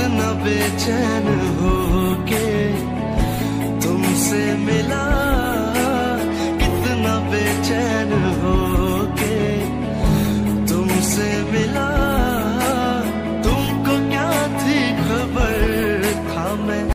कितना बेचैन हो के तुमसे मिला कितना बेचैन